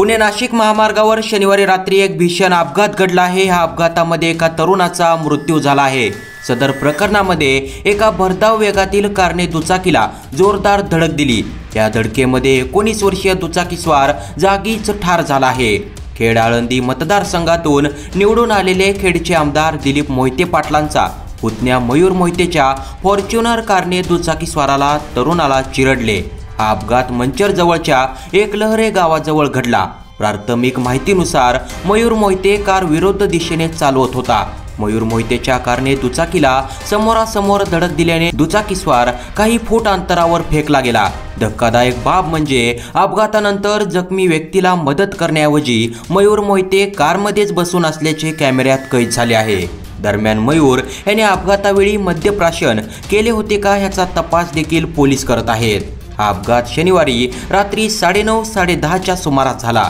पुणे नाशिक महामार्गावर शनिवारी रात्री एक भीषण अपघात घडला आहे. ह्या अपघातामध्ये एका तरुणाचा मृत्यू झाला आहे. सदर प्रकरणामध्ये एका भरधाव वेगातील कारने दुचाकीला जोरदार धडक दिली. या धडकेमध्ये एकोणीस वर्षीय दुचाकीस्वार जागीच ठार झाला आहे. खेड आळंदी मतदारसंघातून निवडून आलेले खेडचे आमदार दिलीप मोहिते पाटलांचा पुतण्या मयूर मोहितेच्या फॉर्च्युनर कारने दुचाकीस्वाराला तरुणाला चिरडले. अपघात मंचर जवळच्या एकलहरे गावाजवळ घडला. प्राथमिक माहितीनुसार मयूर मोहिते कार विरुद्ध दिशेने चालवत होता. मयूर मोहितेच्या कारने दुचाकीला समोरासमोर धडक दिल्याने दुचाकीस्वार काही फूट अंतरावर फेकला गेला. धक्कादायक बाब म्हणजे अपघातानंतर जखमी व्यक्तीला मदत करण्याऐवजी मयूर मोहिते कारमध्येच बसून असल्याचे कॅमेऱ्यात कैद झाले आहे. दरम्यान मयूर याने अपघातावेळी मद्यप्राशन केले होते का ह्याचा तपास देखील पोलीस करत आहेत. हा अपघात शनिवारी रात्री साडेनऊ साडेदहाच्या सुमारास झाला.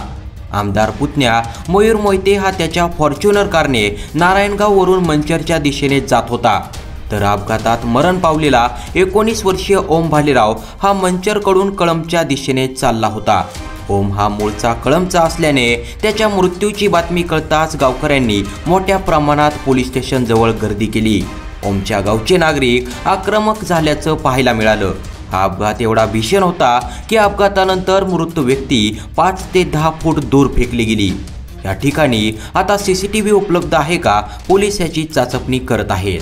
आमदार पुतण्या मयूर मोहिते हा त्याच्या फॉर्च्युनर कारने नारायणगाववरून मंचरच्या दिशेने जात होता. तर अपघातात मरण पावलेला एकोणीस वर्षीय ओम भालेराव हा मंचरकडून कळंबच्या दिशेने चालला होता. ओम हा मूळचा कळंबचा असल्याने त्याच्या मृत्यूची बातमी कळताच गावकऱ्यांनी मोठ्या प्रमाणात पोलीस स्टेशनजवळ गर्दी केली. ओमच्या गावचे नागरिक आक्रमक झाल्याचं पाहायला मिळालं. हा अपघात एवढा भीषण होता की अपघातानंतर मृत व्यक्ती पाच ते दहा फूट दूर फेकली गेली. या ठिकाणी आता सी सी टी व्ही उपलब्ध आहे का? पोलीस याची चाचपणी करत आहेत.